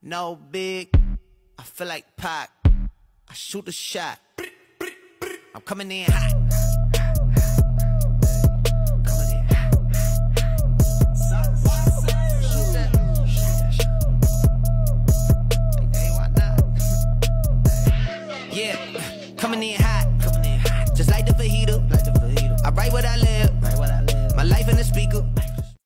No big, I feel like Pac. I shoot a shot. I'm coming in hot. Coming in Yeah, coming in hot.